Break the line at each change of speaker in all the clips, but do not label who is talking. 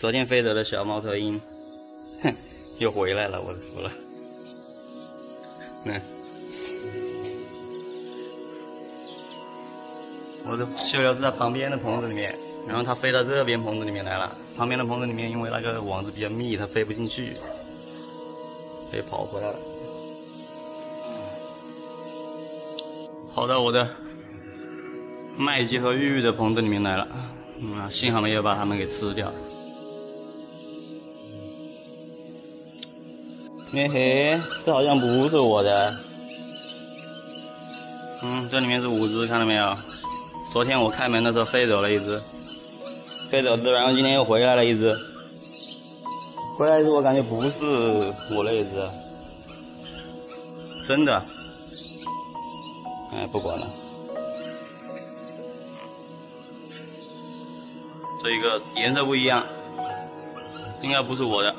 昨天飞走的小猫头鹰，哼，又回来了，我服了。嗯，我的逍遥是在旁边的棚子里面，然后它飞到这边棚子里面来了。旁边的棚子里面，因为那个网子比较密，它飞不进去，所以跑回来了。跑到我的麦鸡和玉玉的棚子里面来了。嗯，幸好没有把它们给吃掉。嘿嘿，这好像不是我的。嗯，这里面是五只，看到没有？昨天我开门的时候飞走了一只，飞走只，然后今天又回来了一只。回来一只，我感觉不是我那只，真的。哎，不管了。这一个颜色不一样，应该不是我的。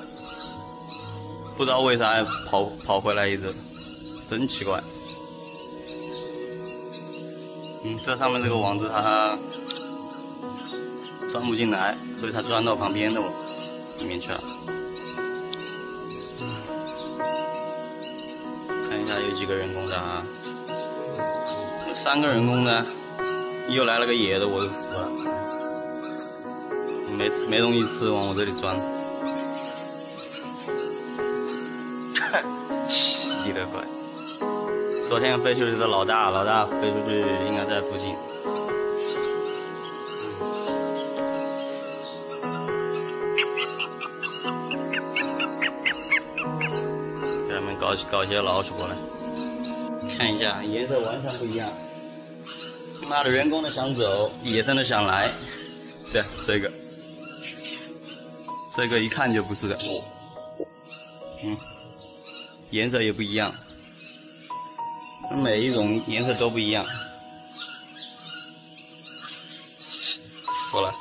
不知道为啥跑跑回来一只，真奇怪。嗯，这上面这个网子它钻不进来，所以它钻到旁边的网里面去了。看一下有几个人工的啊？三个人工的，又来了个野的，我都服了。没没东西吃，往我这里钻。奇了怪！昨天飞出去的老大，老大飞出去应该在附近。给他们搞搞些老鼠过来，看一下颜色完全不一样。妈的，人工的想走，野生的想来。对，这个，这个一看就不是的。嗯。颜色也不一样，每一种颜色都不一样。说了，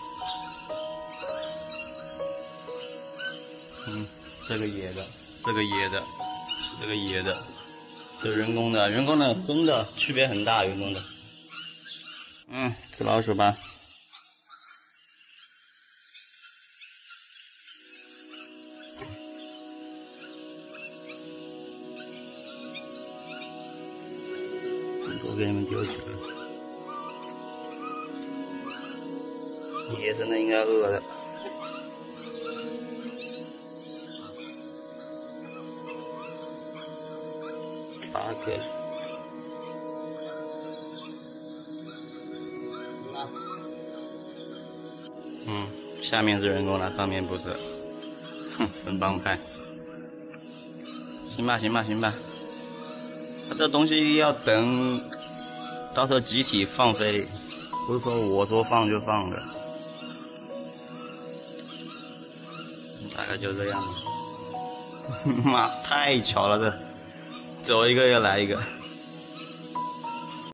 嗯，这个野的，这个野的，这个野的，这人工的，人工的真的区别很大，人工的。嗯，吃老鼠吧。我给你们丢几个，野生的应该饿的，八个。嗯，下面是人工的，上面不是，哼，分帮派。行吧，行吧，行吧。这东西要等，到时候集体放飞，不是说我说放就放的，大概就这样。妈，太巧了这，走一个又来一个。